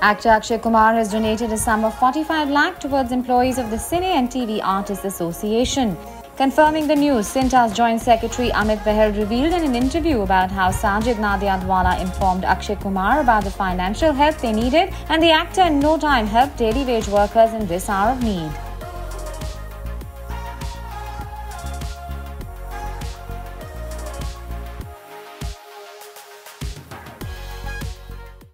Actor Akshay Kumar has donated a sum of 45 lakh towards employees of the Cine and TV Artists Association. Confirming the news, CINTAA's Joint Secretary Amit Behl revealed in an interview about how Sajid Nadiadwala informed Akshay Kumar about the financial help they needed and the actor in no time helped daily wage workers in this hour of need.